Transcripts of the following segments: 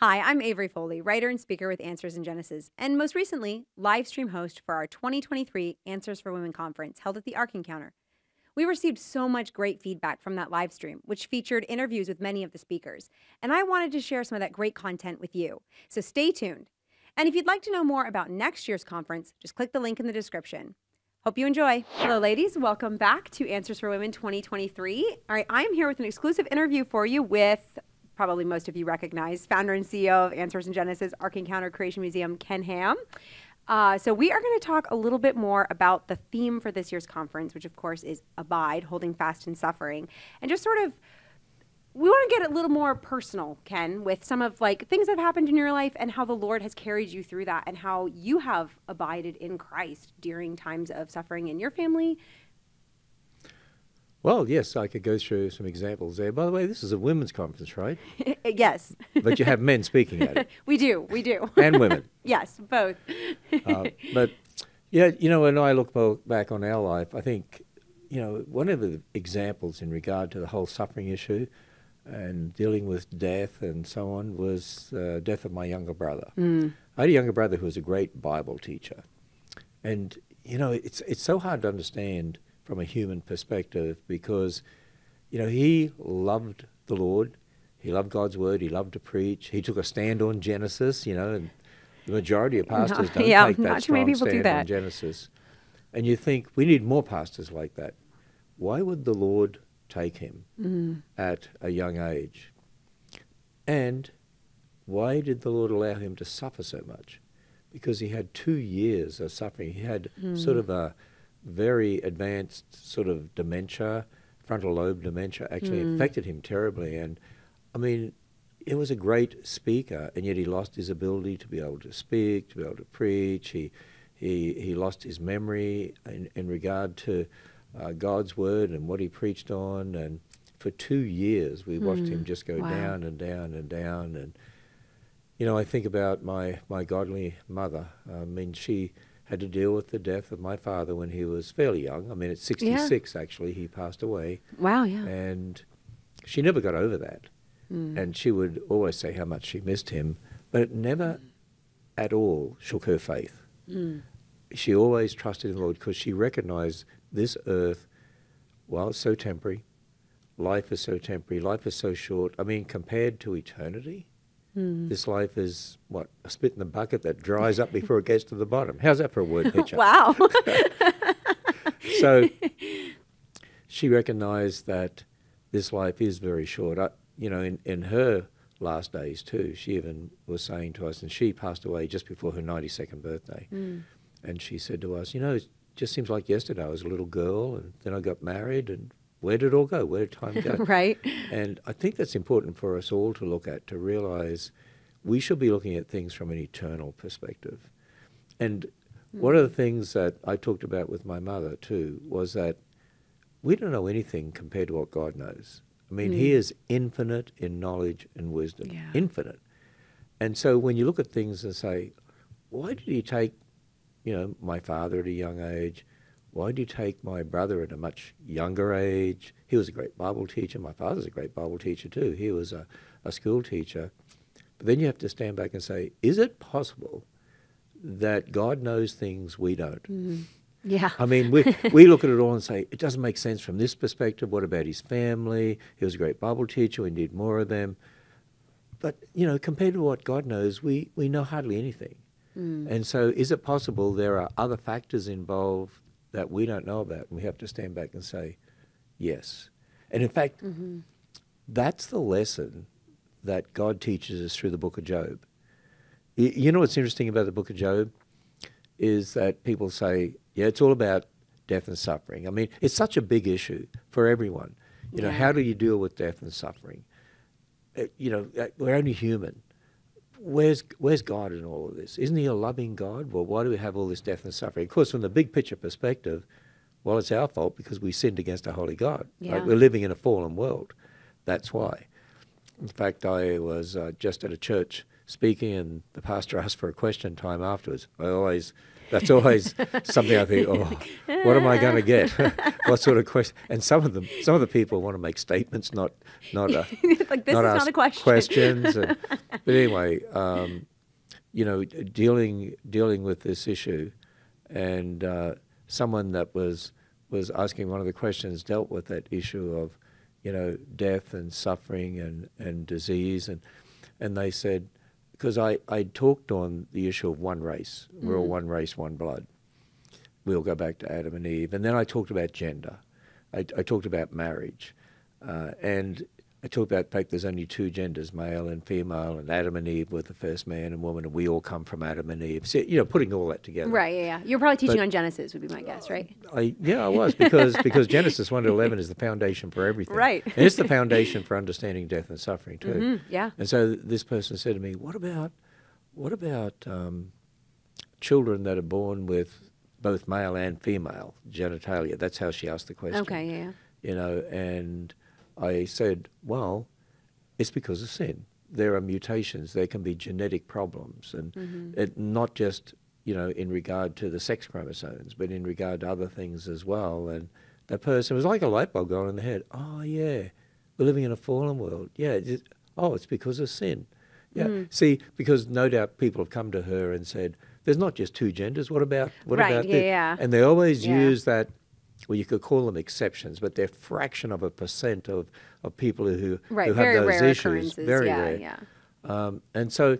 Hi, I'm Avery Foley, writer and speaker with Answers in Genesis, and most recently, live stream host for our 2023 Answers for Women conference held at the Ark Encounter. We received so much great feedback from that live stream, which featured interviews with many of the speakers, and I wanted to share some of that great content with you. So stay tuned. And if you'd like to know more about next year's conference, just click the link in the description. Hope you enjoy. Hello, ladies. Welcome back to Answers for Women 2023. All right, I am here with an exclusive interview for you with probably most of you recognize founder and CEO of Answers in Genesis Ark Encounter Creation Museum, Ken Ham. Uh, so, we are going to talk a little bit more about the theme for this year's conference, which of course is Abide, Holding Fast in Suffering, and just sort of we want to get a little more personal, Ken, with some of like things that have happened in your life and how the Lord has carried you through that and how you have abided in Christ during times of suffering in your family. Well, yes, I could go through some examples there. By the way, this is a women's conference, right? yes. But you have men speaking at it. we do, we do. And women. yes, both. uh, but yeah, you know, when I look back on our life, I think, you know, one of the examples in regard to the whole suffering issue and dealing with death and so on was uh, death of my younger brother. Mm. I had a younger brother who was a great Bible teacher, and you know it's it's so hard to understand from a human perspective because you know he loved the Lord, he loved God's word, he loved to preach, he took a stand on Genesis, you know, and the majority of pastors don't yeah, take that strong stand that. on Genesis. And you think we need more pastors like that. Why would the Lord take him mm. at a young age. And why did the Lord allow him to suffer so much? Because he had two years of suffering. He had mm. sort of a very advanced sort of dementia, frontal lobe dementia, actually mm. affected him terribly. And I mean, he was a great speaker, and yet he lost his ability to be able to speak, to be able to preach. He he he lost his memory in, in regard to uh, God's word and what he preached on. And for two years, we watched him hmm. just go wow. down and down and down. And, you know, I think about my, my godly mother. I mean, she had to deal with the death of my father when he was fairly young. I mean, at 66, yeah. actually, he passed away. Wow, yeah. And she never got over that. Mm. And she would always say how much she missed him, but it never at all shook her faith. Mm. She always trusted in the Lord because she recognized this earth, while it's so temporary, life is so temporary, life is so short. I mean, compared to eternity, mm. this life is what a spit in the bucket that dries up before it gets to the bottom. How's that for a word picture? wow. so she recognized that this life is very short. I, you know, in, in her last days too, she even was saying to us, and she passed away just before her 92nd birthday. Mm. And she said to us, you know, it just seems like yesterday. I was a little girl, and then I got married, and where did it all go? Where did time go? right. And I think that's important for us all to look at to realize we should be looking at things from an eternal perspective. And mm. one of the things that I talked about with my mother too was that we don't know anything compared to what God knows. I mean, mm. He is infinite in knowledge and wisdom, yeah. infinite. And so when you look at things and say, why did He take you know, my father at a young age. Why did you take my brother at a much younger age? He was a great Bible teacher. My father's a great Bible teacher too. He was a, a school teacher. But then you have to stand back and say, is it possible that God knows things we don't? Mm. Yeah. I mean, we, we look at it all and say, it doesn't make sense from this perspective. What about his family? He was a great Bible teacher. We need more of them. But, you know, compared to what God knows, we, we know hardly anything. Mm. And so, is it possible there are other factors involved that we don't know about? And we have to stand back and say, yes. And in fact, mm-hmm. that's the lesson that God teaches us through the book of Job. You know what's interesting about the book of Job is that people say, yeah, it's all about death and suffering. I mean, it's such a big issue for everyone. You know, how do you deal with death and suffering? Uh, you know, uh, we're only human where's where's God in all of this? Isn't He a loving God? Well, why do we have all this death and suffering? Of course, from the big picture perspective, well, it's our fault because we sinned against a holy God. Yeah. Right? We're living in a fallen world. That's why. In fact, I was uh, just at a church speaking and the pastor asked for a question time afterwards, I always that's always something I think, oh, what am I going to get? what sort of question? And some of them, some of the people want to make statements, not not uh, like this not is ask not a question. questions. And, but anyway, um, you know, dealing dealing with this issue, and uh, someone that was was asking one of the questions dealt with that issue of, you know, death and suffering and, and disease, and and they said, because I, I talked on the issue of one race. We're all one race, one blood. We'll go back to Adam and Eve. And then I talked about gender. I, I talked about marriage. Uh, and I talk about the fact there's only two genders, male and female, and Adam and Eve were the first man and woman, and we all come from Adam and Eve. So, you know, putting all that together. Right, yeah, yeah. You're probably teaching But- on Genesis, would be my guess, right? I, yeah, I was because because Genesis one to eleven is the foundation for everything. Right. and it's the foundation for understanding death and suffering too. Mhm, yeah. And so this person said to me, "What about what about um, children that are born with both male and female genitalia?" That's how she asked the question. Okay, yeah, yeah. You know, and I said, "Well, it's because of sin. There are mutations. There can be genetic problems, and Mm-hmm. it, not just you know in regard to the sex chromosomes, but in regard to other things as well." And that person was like a light bulb going in the head. Oh yeah, we're living in a fallen world. Yeah. It's, oh, it's because of sin. Yeah. Mm. See, because no doubt people have come to her and said, "There's not just two genders. What about what Right, about yeah, this?" yeah. And they always Yeah. use that. Well, you could call them exceptions, but they're fraction of a percent of, of people who Right, who have very those rare issues. Very yeah, rare. yeah. Um, and so,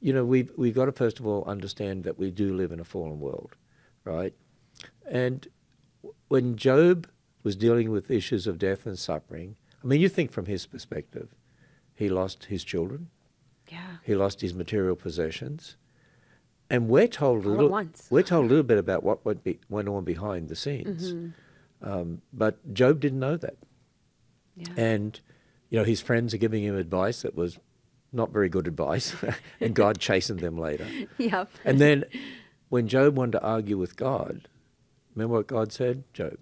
you know, we've we've got to first of all understand that we do live in a fallen world, right? And when Job was dealing with issues of death and suffering, I mean, you think from his perspective, he lost his children, Yeah. he lost his material possessions, and we're told a All little. once. We're told a little bit about what went, be, went on behind the scenes, Mm-hmm. um, but Job didn't know that. Yeah. And, you know, his friends are giving him advice that was not very good advice, and God chastened them later. Yep. And then when Job wanted to argue with God, remember what God said? Job,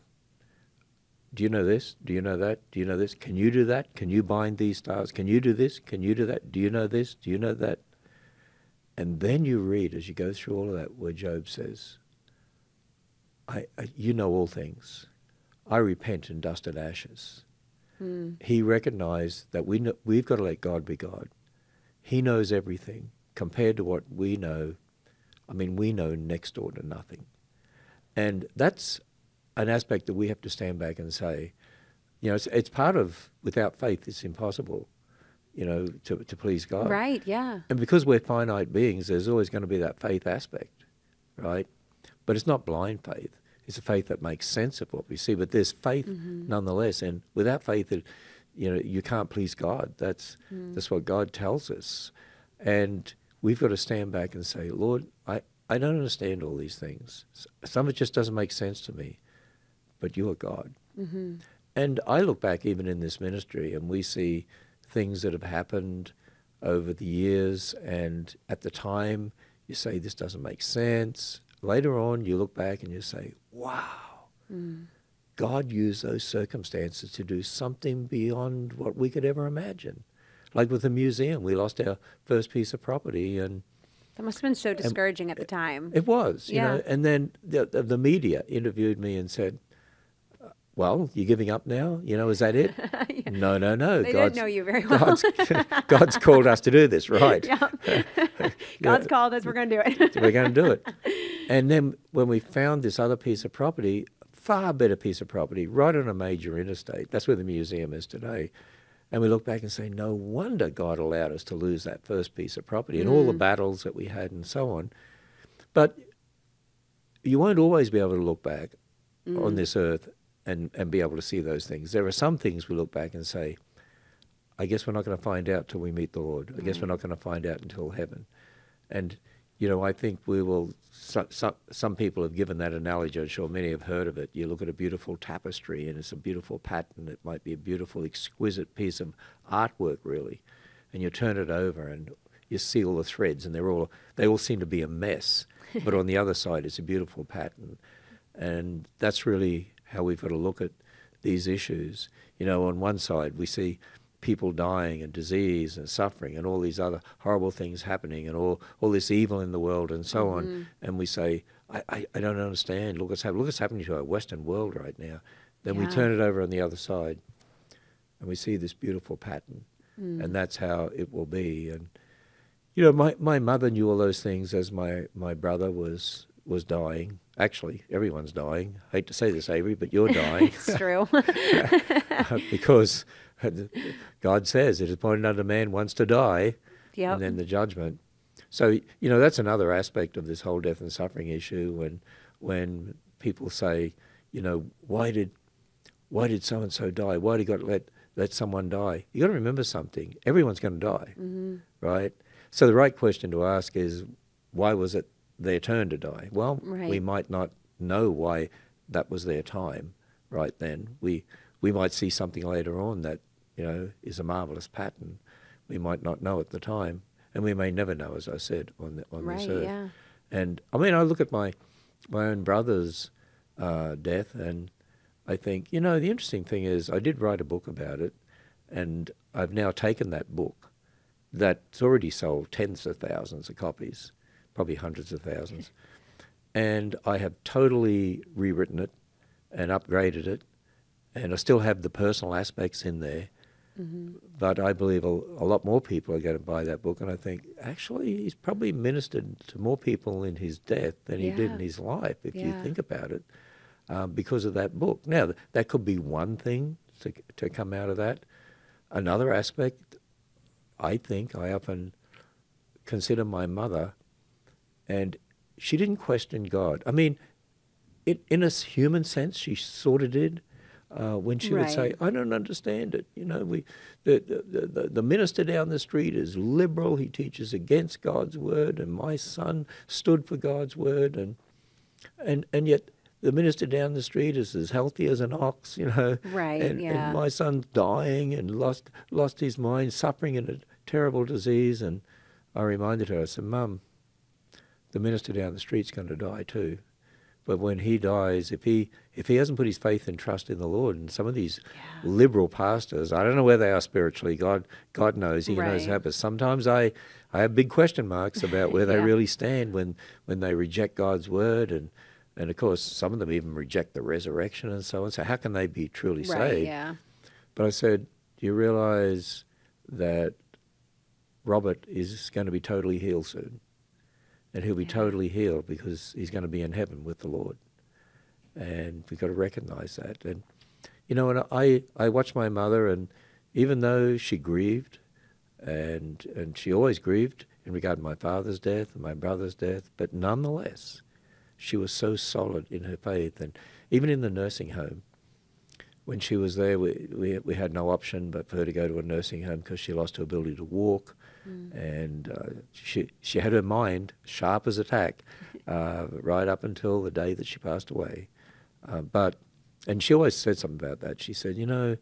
do you know this? Do you know that? Do you know this? Can you do that? Can you bind these stars? Can you do this? Can you do that? Do you know this? Do you know that? And then you read as you go through all of that where Job says, I, I you know all things. I repent in dust and ashes. Hmm. He recognized that we know, we've got to let God be God. He knows everything compared to what we know. I mean, we know next door to nothing. And that's an aspect that we have to stand back and say, you know, it's, it's part of without faith, it's impossible, you know, to, to please God. Right, yeah. And because we're finite beings, there's always going to be that faith aspect, right? But it's not blind faith. It's a faith that makes sense of what we see. But there's faith mm-hmm. nonetheless. And without faith, it, you know, you can't please God. That's mm. that's what God tells us. And we've got to stand back and say, Lord, I, I don't understand all these things. Some of it just doesn't make sense to me. But you are God. Mm-hmm. And I look back even in this ministry and we see things that have happened over the years, and at the time you say, This doesn't make sense. Later on, you look back and you say, Wow, God used those circumstances to do something beyond what we could ever imagine. Like with the museum, we lost our first piece of property, and That must have been so discouraging at the time. it was, you know. And then the, the, the media interviewed me and said, "Uh, "Well, you're giving up now? You know, is that it?" No, no, no. They didn't know you very well. God's, God's called us to do this, right? yeah. God's called us, we're going to do it. We're going to do it. And then when we found this other piece of property, far better piece of property, right on a major interstate. That's where the museum is today. And we look back and say, no wonder God allowed us to lose that first piece of property and all the mm. battles that we had and so on. But you won't always be able to look back on mm. this earth and, and be able to see those things. There are some things we look back and say, I guess we're not going to find out till we meet the Lord. I guess we're mm. not going to find out until heaven. And, you know, I think we will, so, so, some people have given that analogy. I'm sure many have heard of it. You look at a beautiful tapestry and it's a beautiful pattern. It might be a beautiful, exquisite piece of artwork, really. And you turn it over and you see all the threads and they're all, they all seem to be a mess. but on the other side, it's a beautiful pattern. And that's really how we've got to look at these issues. You know, on one side, we see people dying and disease and suffering and all these other horrible things happening and all, all this evil in the world and so Mm-hmm. on. And we say, I, I, I don't understand. Look what's, happening. Look what's happening to our Western world right now. Then we turn it over on the other side and we see this beautiful pattern. Mm. And that's how it will be. And, you know, my, my mother knew all those things as my, my brother was, was dying. Actually, everyone's dying. I hate to say this, Avery, but you're dying. it's true. because God says it is appointed unto man once to die, Yep. and then the judgment. So you know that's another aspect of this whole death and suffering issue. When when people say, you know, why did why did so and so die? Why did God let let someone die? You got to remember something. Everyone's going to die, Mm-hmm. right? So the right question to ask is, why was it their turn to die? Well, we might not know why that was their time right then. We we might see something later on that you know is a marvelous pattern. We might not know at the time, and we may never know, as I said, on the, on this earth. Yeah. And I mean, I look at my my own brother's uh, death, and I think, you know, the interesting thing is, I did write a book about it, and I've now taken that book that's already sold tens of thousands of copies, probably hundreds of thousands, and I have totally rewritten it and upgraded it, and I still have the personal aspects in there. Mm-hmm. But I believe a, a lot more people are going to buy that book, and I think actually he's probably ministered to more people in his death than he did in his life, if you think about it, um, because of that book. Now th- that could be one thing to to come out of that. Another aspect, I think, I often consider my mother, and she didn't question God. I mean, in, in a human sense, she sort of did. Uh, when she would say, "I don't understand it," you know, we the, the the the minister down the street is liberal. He teaches against God's word, and my son stood for God's word, and and and yet the minister down the street is as healthy as an ox, you know. Right, And, yeah. and my son's dying and lost lost his mind, suffering in a terrible disease, and I reminded her. I said, "Mum, the minister down the street's going to die too." But when he dies, if he if he hasn't put his faith and trust in the Lord, and some of these liberal pastors, I don't know where they are spiritually. God God knows. He knows Right. how. But sometimes I I have big question marks about where they really stand when when they reject God's word, and and of course some of them even reject the resurrection and so on. So how can they be truly Right. saved? Yeah. But I said, do you realize that Robert is going to be totally healed soon? And he'll be totally healed because he's going to be in heaven with the Lord. And we've got to recognize that. And, you know, and I, I watched my mother, and even though she grieved, and, and she always grieved in regard to my father's death and my brother's death, but nonetheless, she was so solid in her faith. And even in the nursing home, when she was there, we, we, we had no option but for her to go to a nursing home because she lost her ability to walk. And uh, she, she had her mind sharp as a tack uh, right up until the day that she passed away. Uh, but, and she always said something about that. She said, you know,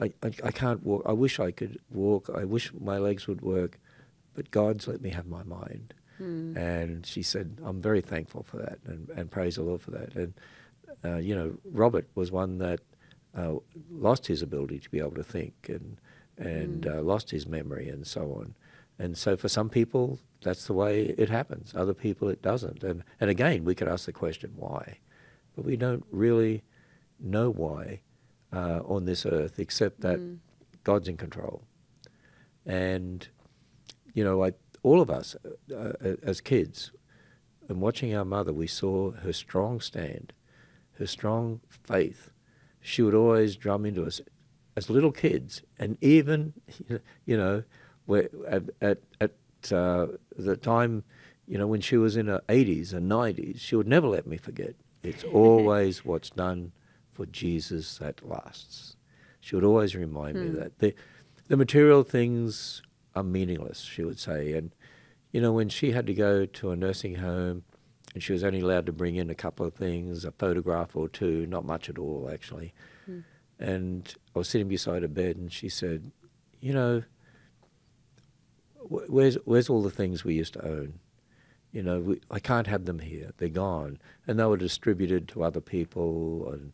I, I, I can't walk. I wish I could walk. I wish my legs would work, but God's let me have my mind. And she said, I'm very thankful for that and, and praise the Lord for that. And, uh, you know, Robert was one that uh, lost his ability to be able to think and, and uh, lost his memory and so on. And so for some people, that's the way it happens. Other people, it doesn't. And, and again, we could ask the question, why? But we don't really know why uh, on this earth, except that God's in control. And, you know, like all of us uh, uh, as kids, and watching our mother, we saw her strong stand, her strong faith. She would always drum into us as little kids, and even, you know, where at, at, at uh, the time, you know, when she was in her 80s and 90s, she would never let me forget. It's always what's done for Jesus that lasts. She would always remind me that the, the material things are meaningless, she would say. And, you know, when she had to go to a nursing home and she was only allowed to bring in a couple of things, a photograph or two, not much at all, actually. And I was sitting beside her bed and she said, You know, where's, where's all the things we used to own? You know, we, I can't have them here. They're gone. And they were distributed to other people. And,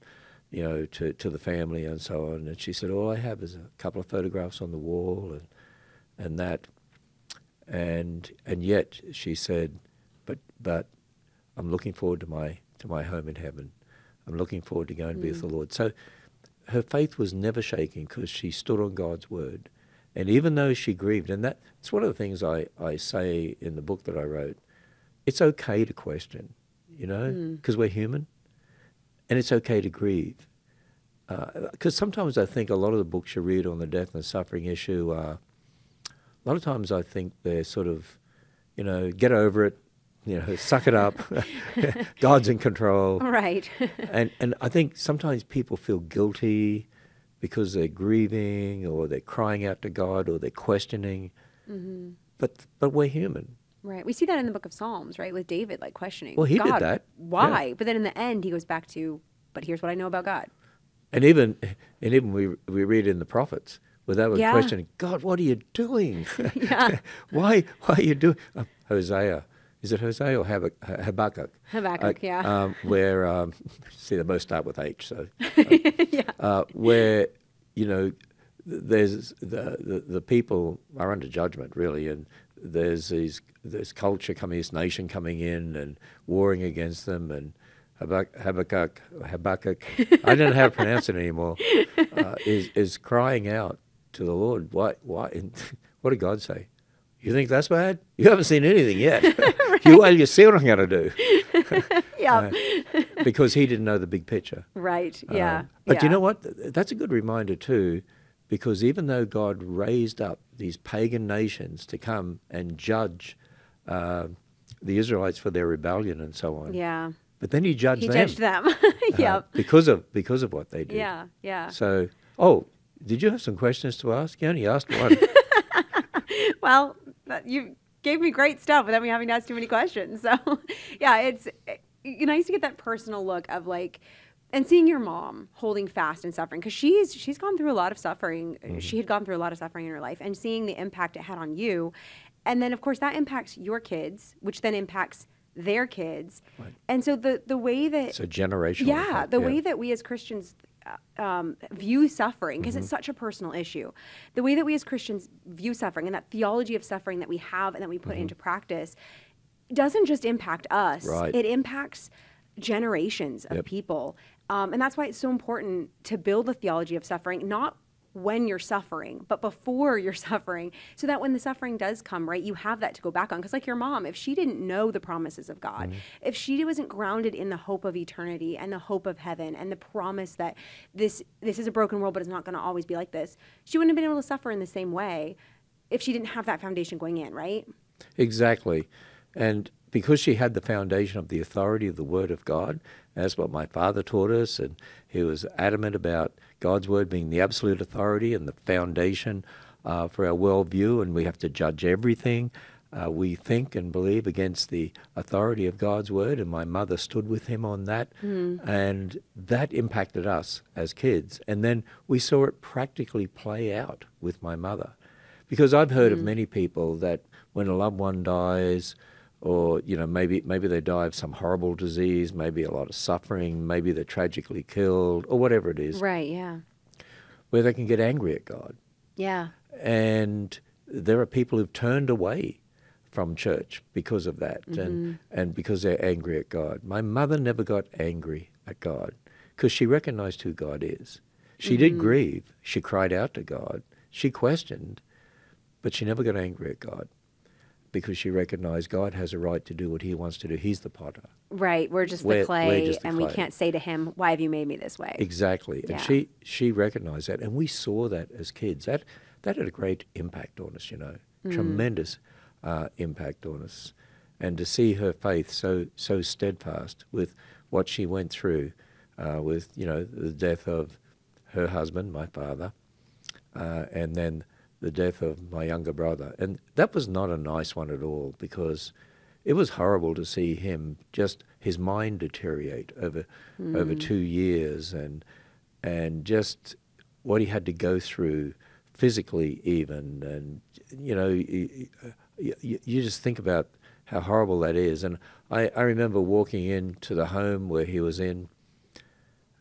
you know, to, to the family and so on. And she said, all I have is a couple of photographs on the wall and, and that. And, and yet, she said, but, but I'm looking forward to my, to my home in heaven. I'm looking forward to going to be with mm. the Lord. So her faith was never shaking because she stood on God's word. And even though she grieved, and that's one of the things I, I say in the book that I wrote, it's okay to question, you know, hmm. because we're human. And it's okay to grieve. Uh, because sometimes I think a lot of the books you read on the death and suffering issue, are, a lot of times I think they're sort of, you know, get over it, you know, suck it up. God's in control. Right. and and I think sometimes people feel guilty because they're grieving or they're crying out to God or they're questioning. But but we're human. right. We see that in the book of Psalms, right? With David like questioning. Well, he did that. Why? But then in the end, he goes back to, but here's what I know about God. And even and even we we read in the prophets where they were Yeah. questioning God, what are you doing? Yeah. why why are you doing uh, Hosea? Is it Hosea or Habak- Habakkuk? Habakkuk, Uh, yeah. Um, where um, see they both start with H, so yeah. uh, where you know there's the, the the people are under judgment really, and there's these this culture coming, this nation coming in and warring against them, and Habak- Habakkuk, Habakkuk, I don't know how to pronounce it anymore, uh, is is crying out to the Lord. Why? Why? What did God say? You think that's bad? You haven't seen anything yet. You well, you see what I'm going to do, Yeah. because he didn't know the big picture. right. Yeah. Um, but you know what? That's a good reminder too, because even though God raised up these pagan nations to come and judge uh, the Israelites for their rebellion and so on, Yeah. but then He judged He them judged them. uh, because of because of what they did. Yeah. Yeah. So, oh, did you have some questions to ask? You only asked one. well, you gave me great stuff without me having to ask too many questions. So, yeah, it's you know, I used to get that personal look of like, and seeing your mom holding fast and suffering because she's she's gone through a lot of suffering. Mm-hmm. She had gone through a lot of suffering in her life, and seeing the impact it had on you, and then of course that impacts your kids, which then impacts their kids, and so the the way that it's a generational. yeah, the way that we as Christians um, view suffering, because Mm-hmm. it's such a personal issue, the way that we as Christians view suffering and that theology of suffering that we have and that we put into practice doesn't just impact us, Mm-hmm. Right. it impacts generations of Yep. people. Um, and that's why it's so important to build a theology of suffering, not when you're suffering, but before you're suffering, so that when the suffering does come, right, you have that to go back on. Because, like your mom, if she didn't know the promises of God, mm-hmm. if she wasn't grounded in the hope of eternity and the hope of heaven and the promise that this this is a broken world, but it's not going to always be like this, she wouldn't have been able to suffer in the same way if she didn't have that foundation going in, right? Exactly. And because she had the foundation of the authority of the Word of God, that's what my father taught us, and he was adamant about God's Word being the absolute authority and the foundation uh, for our worldview, and we have to judge everything uh, we think and believe against the authority of God's Word. And my mother stood with him on that, and that impacted us as kids. And then we saw it practically play out with my mother. Because I've heard of many people that when a loved one dies, or you know maybe maybe they die of some horrible disease, maybe a lot of suffering, maybe they're tragically killed, or whatever it is, Right, yeah. where they can get angry at God. Yeah. And there are people who've turned away from church because of that, mm-hmm. and and because they're angry at God. My mother never got angry at God because she recognized who God is. She did mm-hmm. grieve. She cried out to God. She questioned, but she never got angry at God because she recognized God has a right to do what he wants to do. He's the potter. Right, we're just We're- the clay, just the and we can't say to him, "Why have you made me this way?" Exactly. Yeah. And she she recognized that and we saw that as kids. That that had a great impact on us, you know. Tremendous uh, impact on us. And to see her faith so so steadfast with what she went through, uh, with, you know, the death of her husband, my father, uh, and then the death of my younger brother. And that was not a nice one at all because it was horrible to see him just his mind deteriorate over over hmm. two years and and just what he had to go through physically even. And you know you, you, you just think about how horrible that is. And I, I remember walking into the home where he was in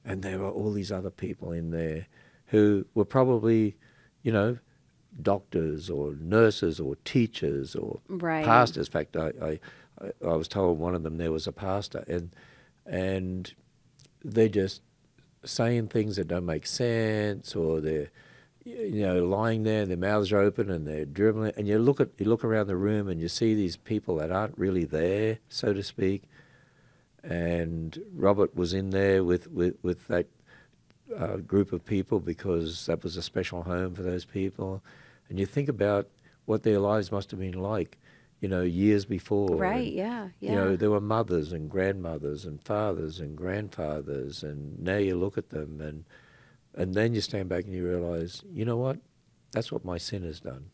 And there were all these other people in there who were probably, you know, doctors or nurses or teachers or Right. pastors. In fact, I, I, I- was told one of them there was a pastor, and and they're just saying things that don't make sense, or they're you know lying there, their mouths are open, and they're dribbling. And you look at you look around the room, and you see these people that aren't really there, so to speak. And Robert was in there with with with that uh, group of people because that was a special home for those people. And you think about what their lives must have been like, you know, years before. Right. and, Yeah. Yeah. You know, there were mothers and grandmothers and fathers and grandfathers, and now you look at them, and and then you stand back and you realize, you know what? That's what my sin has done.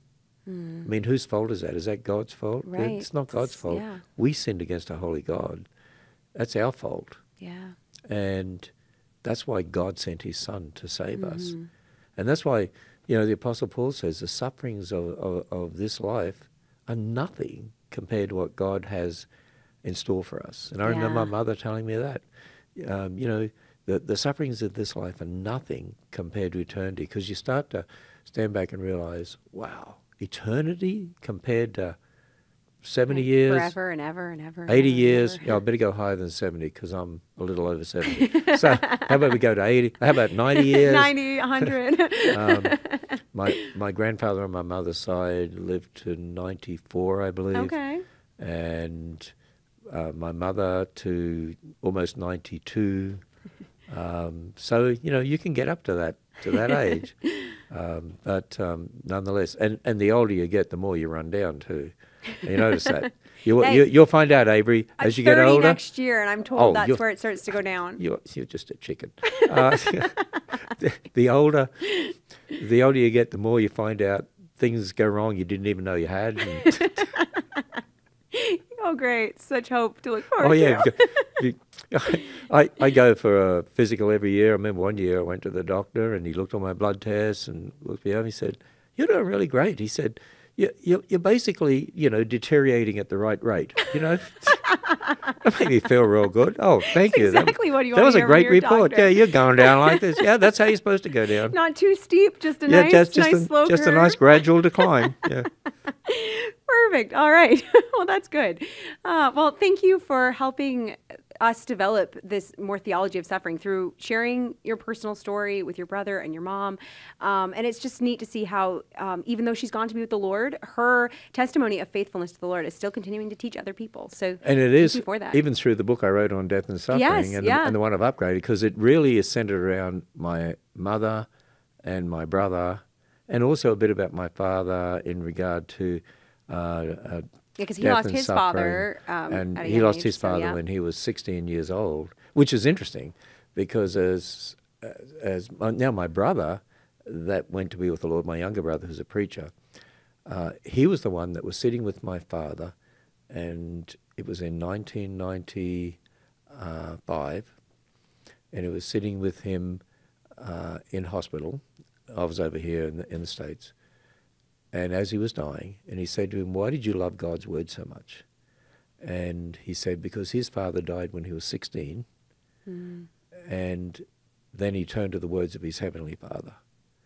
I mean, whose fault is that? Is that God's fault? Right. It's not God's fault. yeah. We sinned against a holy God. That's our fault. yeah. And that's why God sent his son to save us. Mm-hmm. And that's why, you know, the Apostle Paul says the sufferings of, of, of this life are nothing compared to what God has in store for us. And I remember my mother telling me that. Um, you know, the, the sufferings of this life are nothing compared to eternity because you start to stand back and realize, wow, eternity compared to 70 Right. years, Forever and ever and ever. 80 and years. ever. Yeah, I better go higher than 70 because I'm a little over 70. so how about we go to 80? How about 90 years? 90, 100. Um, my, my grandfather on my mother's side lived to 94, I believe. okay. And uh, my mother to almost 92. Um, so, you know, you can get up to that to that age. Um, but um, nonetheless, and, and the older you get, the more you run down too. You notice that. You, Hey. you, you'll find out, Avery, I'm as you get 30 older. next year, and I'm told Oh, that's where it starts to go down. You're, you're just a chicken. Uh, the, the older, the older you get, the more you find out things go wrong you didn't even know you had. Oh, great. Such hope to look forward oh yeah, to. I, I go for a physical every year. I remember one year I went to the doctor and he looked on my blood tests and looked me over. He said, "You're doing really great." He said. You, you, you're basically, you know, deteriorating at the right rate. You know, that made me feel real good. Oh, thank you. That- what you That was a great report. doctor. Yeah, you're going down like this. Yeah, that's how you're supposed to go down. Not too steep, just a yeah, nice, just just nice a, slow just a nice gradual decline. Yeah. Perfect. All right. well, that's good. Uh, well, thank you for helping us develop this more theology of suffering through sharing your personal story with your brother and your mom. Um, and it's just neat to see how, um, even though she's gone to be with the Lord, her testimony of faithfulness to the Lord is still continuing to teach other people. So, And it is for that. even through the book I wrote on death and suffering, Yes, and, yeah. the, and the one I've upgraded because it really is centered around my mother and my brother, and also a bit about my father in regard to. Uh, uh, because he lost his father. Um, and he lost age, his so, father yeah. when he was 16 years old, which is interesting because as as my- now my brother that went to be with the Lord, my younger brother who's a preacher, uh, he was the one that was sitting with my father, and it was in 1995, and it was sitting with him uh, in hospital. I was over here in the, in the States. And as he was dying, and he said to him, Why did you love God's word so much? And he said, Because his father died when he was 16. Hmm. And then he turned to the words of his heavenly father.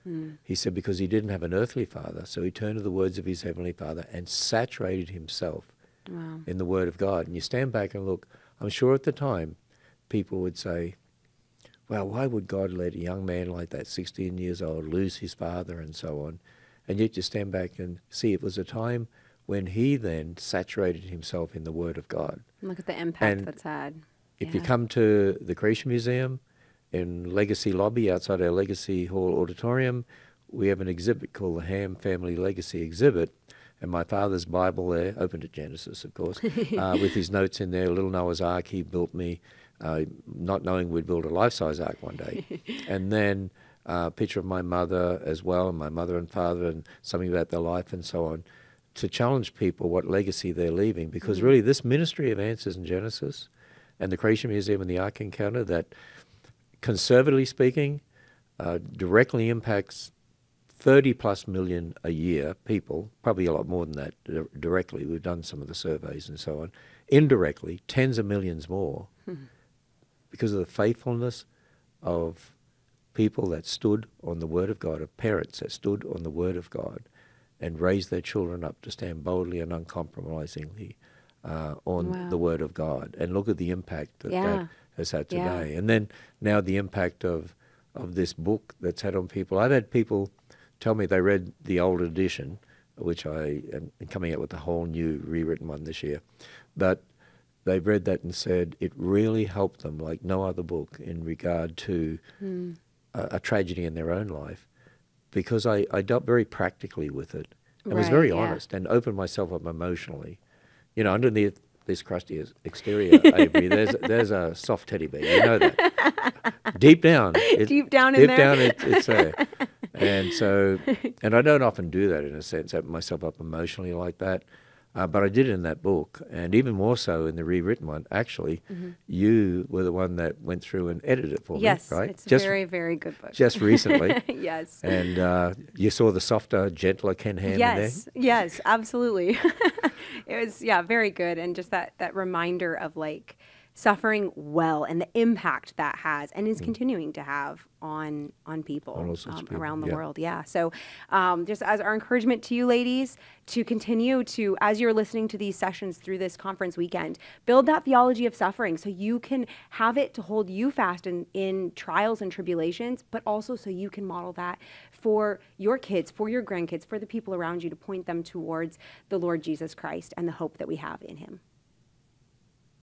Hmm. He said, Because he didn't have an earthly father, so he turned to the words of his heavenly father and saturated himself Wow. in the word of God. And you stand back and look, I'm sure at the time people would say, well, why would God let a young man like that, 16 years old, lose his father and so on? And yet you stand back and see it was a time when he then saturated himself in the Word of God. Look at the impact And that's had. If you come to the Creation Museum in Legacy Lobby outside our Legacy Hall auditorium, we have an exhibit called the Ham Family Legacy Exhibit. And my father's Bible there, open to Genesis, of course, uh, with his notes in there. Little Noah's Ark he built me, uh, not knowing we'd build a life-size ark one day. and then uh, a picture of my mother as well, and my mother and father, and something about their life and so on, to challenge people what legacy they're leaving. Because really, this ministry of Answers in Genesis and the Creation Museum and the Ark Encounter that, conservatively speaking, uh, directly impacts 30 plus million a year people, probably a lot more than that di- directly. We've done some of the surveys and so on. Indirectly, tens of millions more because of the faithfulness of people that stood on the Word of God, of parents that stood on the Word of God and raised their children up to stand boldly and uncompromisingly uh, on Wow. the Word of God. And look at the impact that Yeah. that has had Yeah. today. And then now the impact of, of this book that's had on people. I've had people tell me they read the old edition, which I am coming out with a whole new rewritten one this year. But they've read that and said it really helped them like no other book in regard to Hmm. A, a tragedy in their own life because I, I dealt very practically with it and was very yeah. honest and opened myself up emotionally. You know, underneath this crusty exterior, Avery, there's, there's a soft teddy bear. You know that. Deep down. it- Deep down in deep there. down, it, it's there. And so, and I don't often do that in a sense, open myself up emotionally like that. Uh, but I did in that book, and even more so in the rewritten one. Actually, you were the one that went through and edited it for Yes, me, right? it's a just very, very good book. just recently, yes. and uh, you saw the softer, gentler Ken Ham yes yes absolutely it was yeah very good and just that that reminder of like suffering well and the impact that has and is continuing to have on on people, Mm. On all sorts of um, people, around the yeah. world yeah so um, just as our encouragement to you ladies to continue to as you're listening to these sessions through this conference weekend build that theology of suffering so you can have it to hold you fast in, in trials and tribulations but also so you can model that for your kids for your grandkids for the people around you to point them towards the lord jesus christ and the hope that we have in him